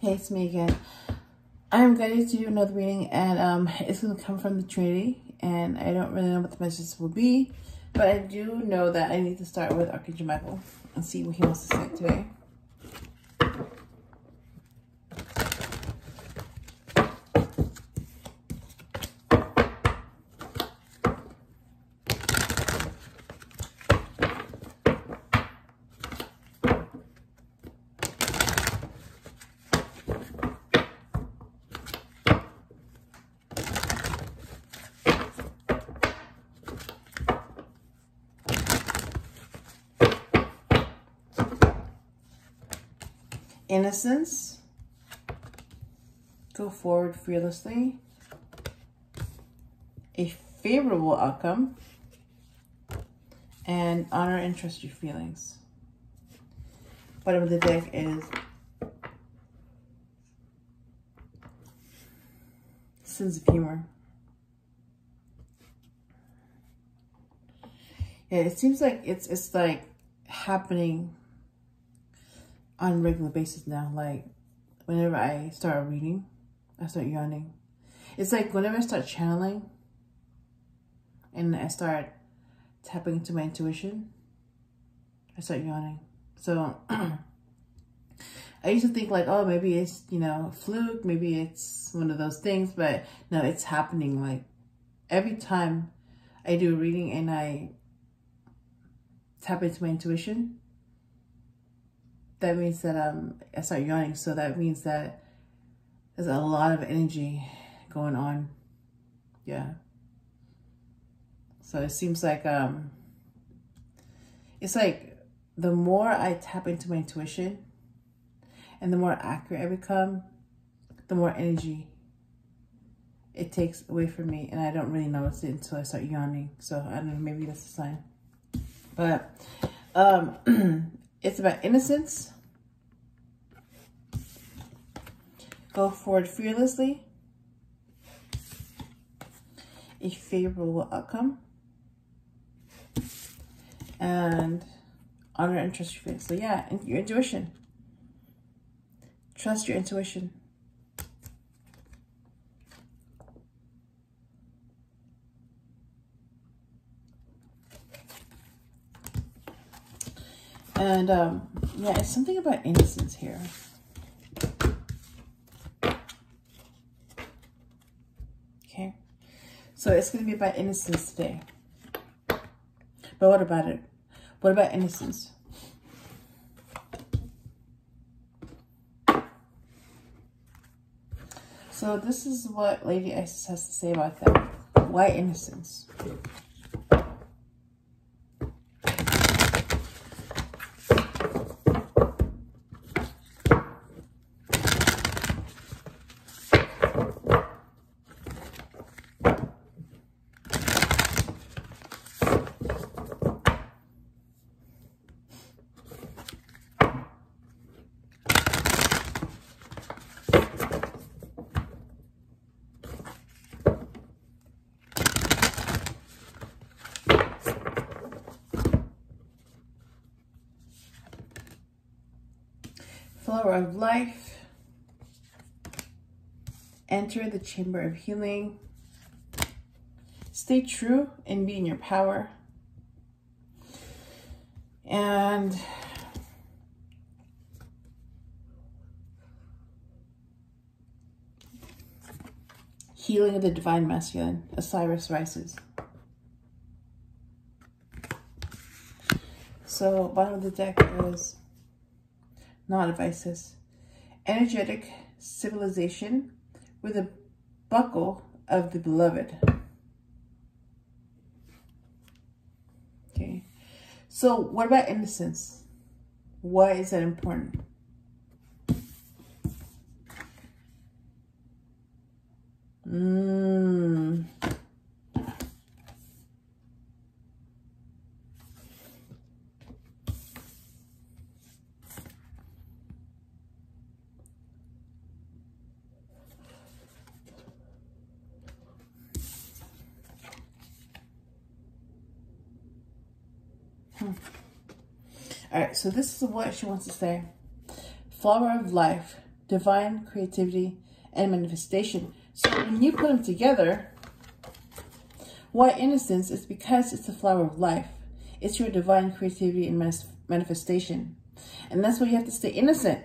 Hey, it's me again. I'm going to do another reading and um, it's going to come from the Trinity and I don't really know what the messages will be, but I do know that I need to start with Archangel Michael and see what he wants to say today. Innocence, go forward fearlessly, a favorable outcome, and honor and trust your feelings. Bottom of the deck is sense of humor. Yeah, it seems like it's it's like happening on regular basis now. Like whenever I start reading, I start yawning. It's like whenever I start channeling and I start tapping into my intuition, I start yawning. So I used to think like, oh, maybe it's, you know, fluke, maybe it's one of those things, but no, it's happening. Like every time I do reading and I tap into my intuition, that means that um, I start yawning. So that means that there's a lot of energy going on. Yeah. So it seems like, um, it's like the more I tap into my intuition and the more accurate I become, the more energy it takes away from me. And I don't really notice it until I start yawning. So I don't know, maybe that's a sign. But um, It's about innocence. Go forward fearlessly. A favorable outcome. And honor and trust your. So yeah, your intuition. Trust your intuition. And um, yeah, it's something about innocence here. Okay. So it's going to be about innocence today. But what about it? What about innocence? So this is what Lady Isis has to say about that. Why innocence? Of life. Enter the chamber of healing. Stay true and be in your power. And healing of the divine masculine, Osiris rises. So bottom of the deck is not advices. Energetic civilization with a buckle of the beloved. Okay. So what about innocence? Why is that important? Mmm. Hmm. All right, so this is what she wants to say. Flower of life, divine creativity and manifestation. So when you put them together, why innocence is because it's the flower of life. It's your divine creativity and manifestation. And that's why you have to stay innocent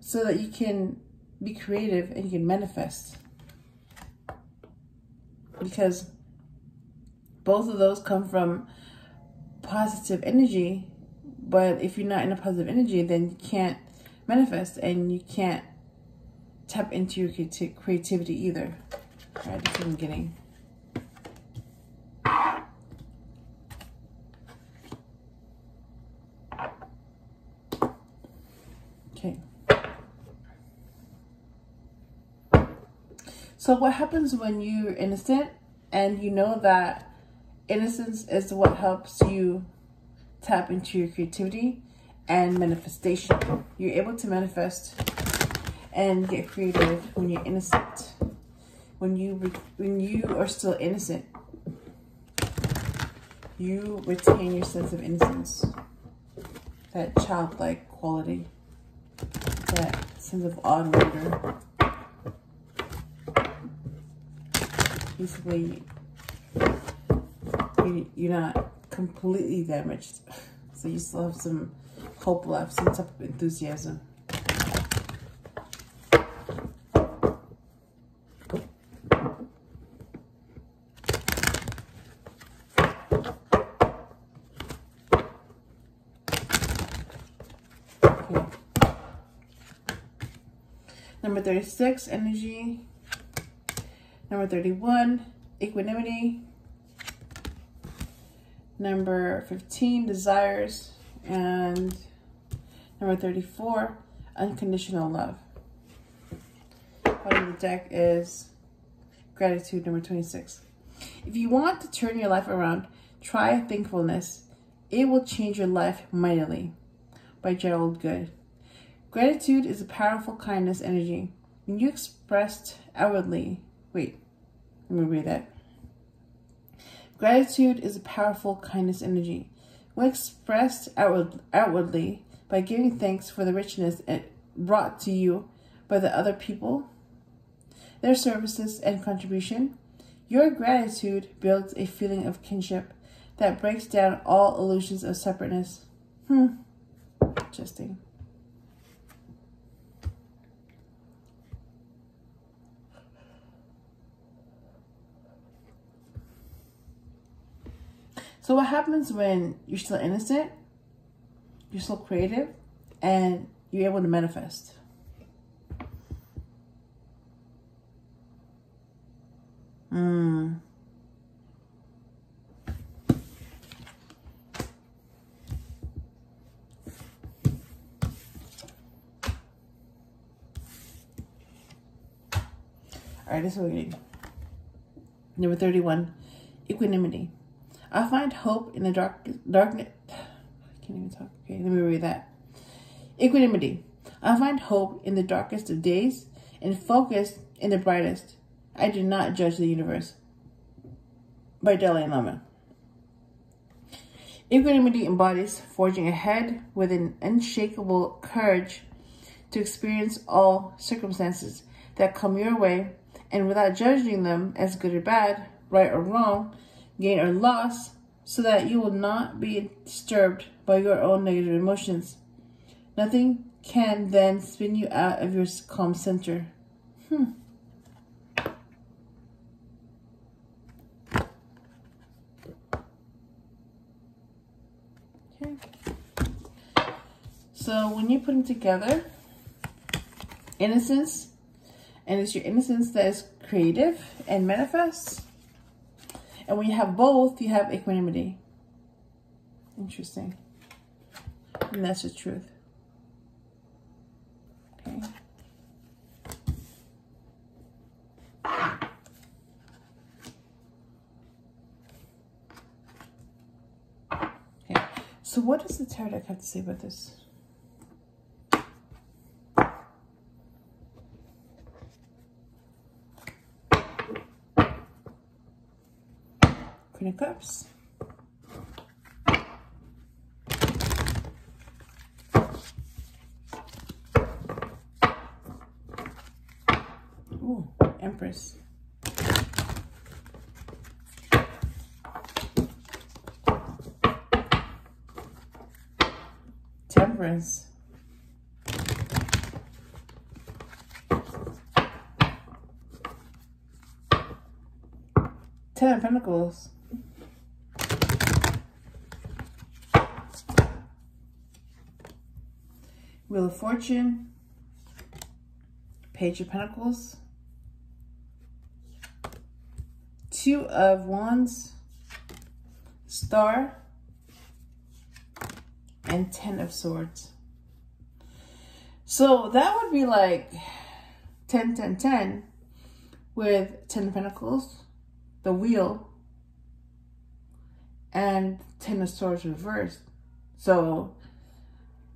so that you can be creative and you can manifest. Because both of those come from positive energy. But if you're not in a positive energy, then you can't manifest and you can't tap into your creativity either. All right, that's what I'm getting. Okay. So what happens when you're innocent and you know that innocence is what helps you tap into your creativity and manifestation. You're able to manifest and get creative when you're innocent. When you when you are still innocent, you retain your sense of innocence, that childlike quality, that sense of awe wonder. Basically, you're not completely damaged. So you still have some hope left, some type of enthusiasm. Number 36, energy. Number 31, equanimity. Number 15, desires. And number 34, unconditional love. Bottom of the deck is gratitude, number 26. If you want to turn your life around, try thankfulness. It will change your life mightily. By Gerald Good. Gratitude is a powerful kindness energy. When you expressed outwardly, wait, let me read that. Gratitude is a powerful kindness energy. When expressed outward, outwardly by giving thanks for the richness brought to you by the other people, their services and contribution, your gratitude builds a feeling of kinship that breaks down all illusions of separateness. Hmm. Interesting. So what happens when you're still innocent, you're still creative, and you're able to manifest? Hmm. All right, this is what we need. Number 31, equanimity. I find hope in the dark darkness. I can't even talk. Okay, let me read that. Equanimity. I find hope in the darkest of days and focus in the brightest. I do not judge the universe. By Dalai Lama. Equanimity embodies forging ahead with an unshakable courage to experience all circumstances that come your way and without judging them as good or bad, right or wrong, gain or loss, so that you will not be disturbed by your own negative emotions. Nothing can then spin you out of your calm center. Hmm. Okay. So when you put them together, innocence, and it's your innocence that is creative and manifests, and when you have both, you have equanimity. Interesting. And that's the truth. Okay. Okay. So what does the tarot deck have to say about this? Queen of Cups. Ooh, Empress. Temperance. Ten of Pentacles. Wheel of Fortune. Page of Pentacles. Two of Wands. Star. And Ten of Swords. So that would be like 10, 10, 10 with 10 of Pentacles the wheel and ten of swords reversed. So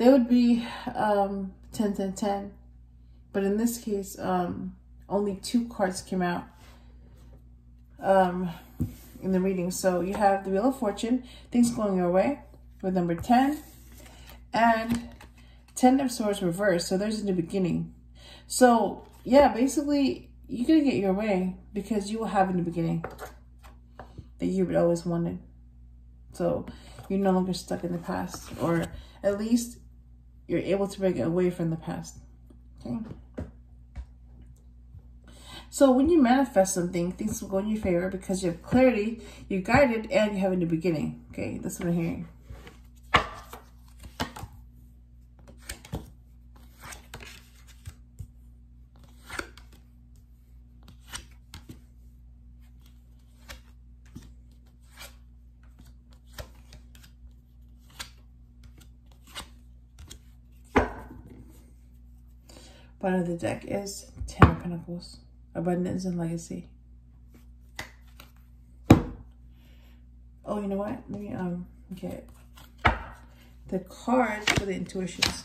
they would be um, 10, 10, 10. But in this case, um, only two cards came out um, in the reading. So you have the Wheel of Fortune, things going your way with number 10. And 10 of Swords reversed. So there's a new beginning. So yeah, basically you're going to get your way because you will have in the beginning that you would always wanted. So you're no longer stuck in the past or at least you're able to break away from the past. Okay. So when you manifest something, things will go in your favor because you have clarity, you're guided, and you have a new beginning. Okay, that's what I'm hearing. Bottom of the deck is Ten of Pentacles, Abundance and Legacy. Oh, you know what? Let me um get the cards for the intuitions.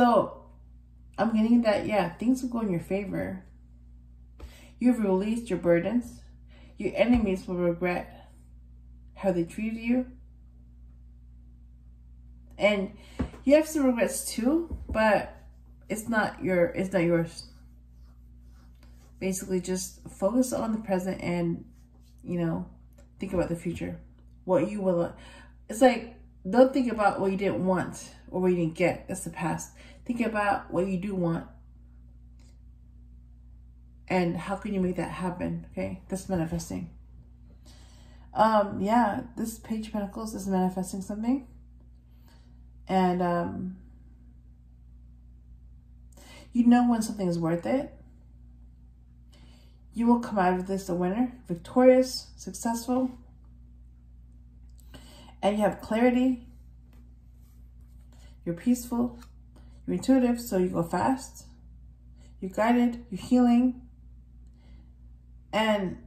So I'm getting that, yeah, things will go in your favor. You've released your burdens. Your enemies will regret how they treated you. And you have some regrets too, but it's not your it's not yours. Basically just focus on the present and you know, think about the future. What you will it's like don't think about what you didn't want or what you didn't get. That's the past. Think about what you do want. And how can you make that happen? Okay, that's manifesting. Um, yeah, this page of pentacles is manifesting something. And um you know when something is worth it. You will come out of this a winner, victorious, successful and you have clarity. You're peaceful. You're intuitive, so you go fast. You're guided. You're healing. And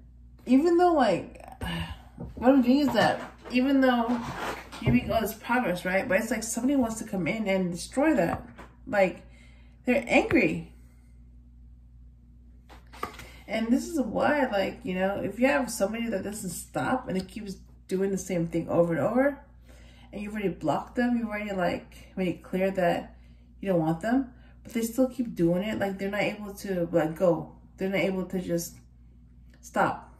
even though, like, what I'm doing is that even though you make all this progress, right? But it's like somebody wants to come in and destroy that. Like, they're angry. And this is why, like, you know, if you have somebody that doesn't stop and it keeps doing the same thing over and over and you've already blocked them, you've already like made it clear that you don't want them, but they still keep doing it, like they're not able to let go. They're not able to just stop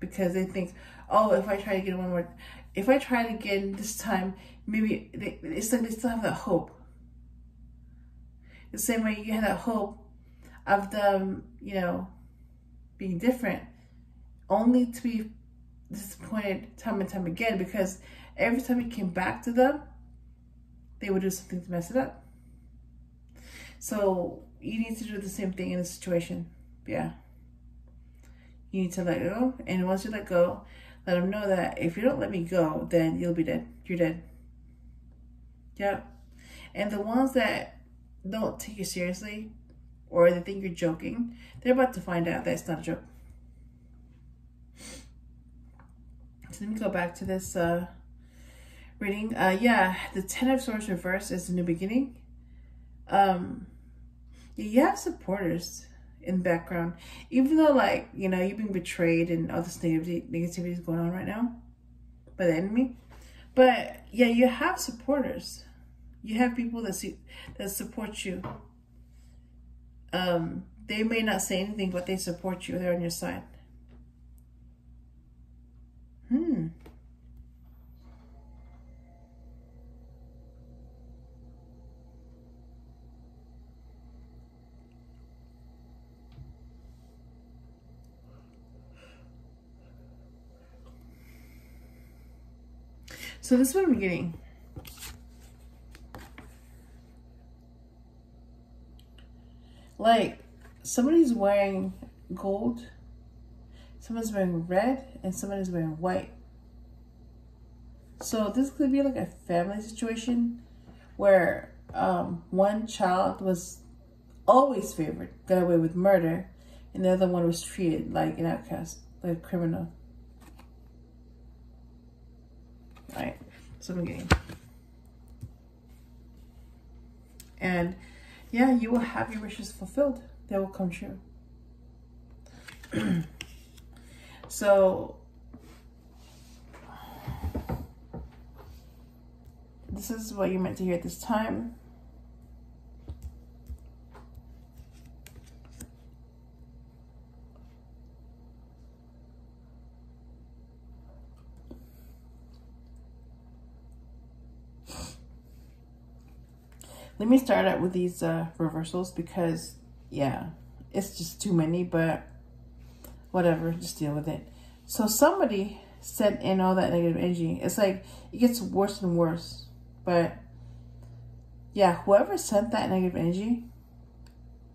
because they think, oh, if I try to get one more, if I try to get this time, maybe they, it's like they still have that hope. The same way you had that hope of them, you know, being different, only to be disappointed time and time again because every time you came back to them, they would do something to mess it up. So you need to do the same thing in a situation. Yeah. You need to let go. And once you let go, let them know that if you don't let me go, then you'll be dead. You're dead. Yeah. And the ones that don't take you seriously or they think you're joking, they're about to find out that it's not a joke. So let me go back to this uh, reading. Uh, yeah, the Ten of Swords reverse is a new beginning. Um, you have supporters in the background, even though like you know you've been betrayed and all this negativity negativity is going on right now by the enemy. But yeah, you have supporters. You have people that see that support you. Um, they may not say anything, but they support you. They're on your side. Hmm. So this is what I'm getting. Like, somebody's wearing gold, someone's wearing red, and somebody's wearing white. So this could be like a family situation where um, one child was always favored, got away with murder, and the other one was treated like an outcast, like a criminal. Right? So getting. And yeah, you will have your wishes fulfilled. They will come true. so this is what you're meant to hear at this time. Let me start out with these uh, reversals because, yeah, it's just too many, but whatever, just deal with it. So somebody sent in all that negative energy. It's like, it gets worse and worse. But, yeah, whoever sent that negative energy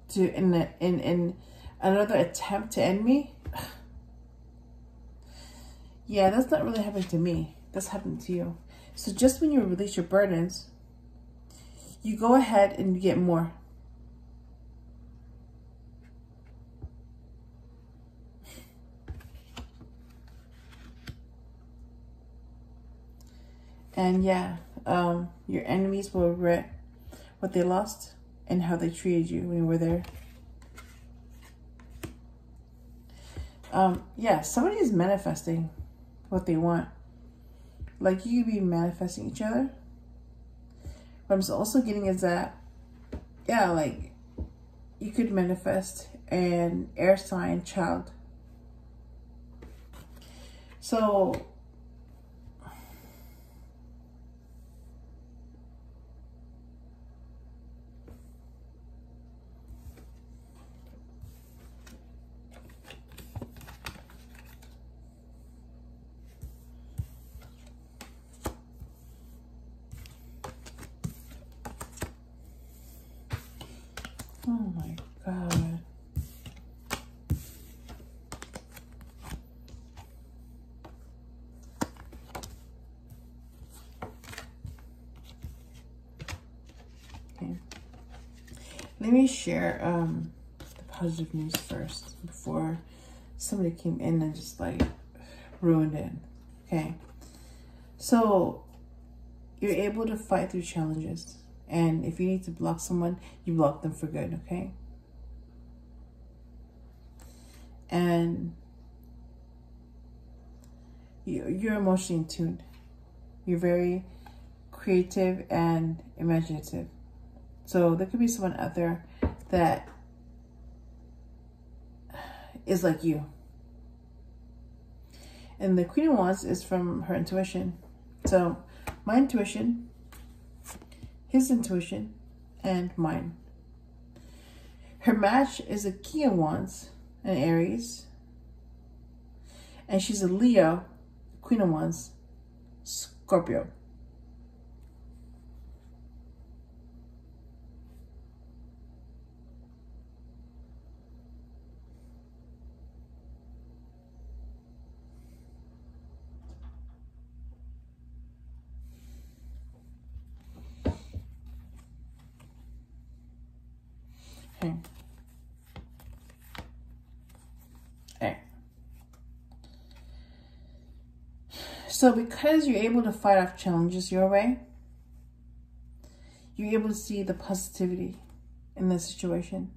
to in, the, in, in another attempt to end me, yeah, that's not really happening to me. That's happening to you. So just when you release your burdens, you go ahead and get more. And yeah, um, your enemies will regret what they lost and how they treated you when you were there. Um, yeah, somebody is manifesting what they want. Like you could be manifesting each other what I'm also getting is that, yeah, like you could manifest an air sign child. So Oh my God. Okay. Let me share um, the positive news first before somebody came in and just like ruined it. Okay. So you're able to fight through challenges. And if you need to block someone, you block them for good, okay? And you're emotionally tuned. You're very creative and imaginative. So there could be someone out there that is like you. And the Queen of Wands is from her intuition. So my intuition his intuition, and mine. Her match is a Kia Wands, an Aries, and she's a Leo, Queen of Wands, Scorpio. Okay. Eh. So because you're able to fight off challenges your way, you're able to see the positivity in the situation.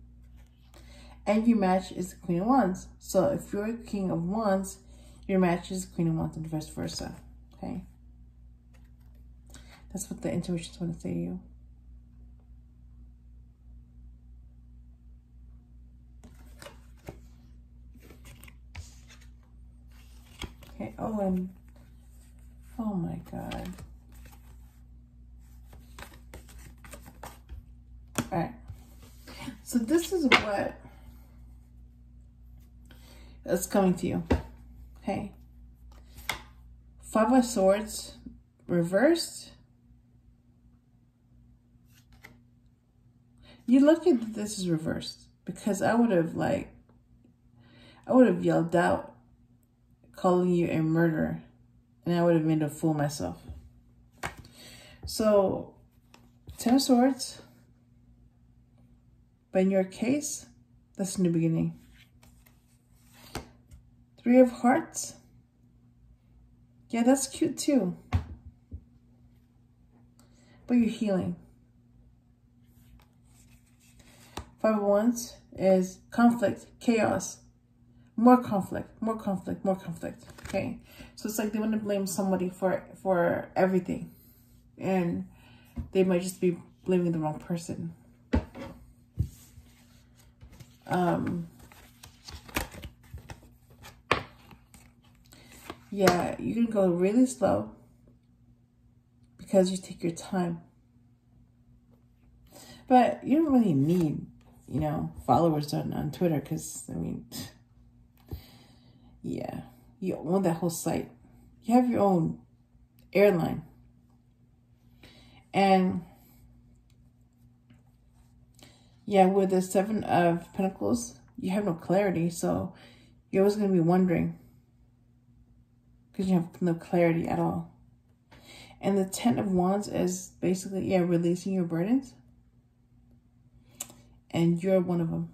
And your match is the Queen of Wands. So if you're a King of Wands, your match is Queen of Wands and vice versa. Okay? That's what the intuitions want to say to you. Oh, and oh my God. All right. So this is what is coming to you. Hey, Five of Swords reversed. You're lucky that this is reversed because I would have like, I would have yelled out calling you a murderer and I would have made a fool myself. So, Ten of Swords, but in your case, that's in the beginning. Three of Hearts. Yeah, that's cute too. But you're healing. Five of Wands is conflict, chaos, more conflict, more conflict, more conflict. Okay, so it's like they want to blame somebody for for everything, and they might just be blaming the wrong person. Um, yeah, you can go really slow because you take your time. But you don't really need, you know, followers on, on Twitter because, I mean, yeah, you own that whole site. You have your own airline. And yeah, with the Seven of Pentacles, you have no clarity. So you're always going to be wondering because you have no clarity at all. And the Ten of Wands is basically, yeah, releasing your burdens. And you're one of them.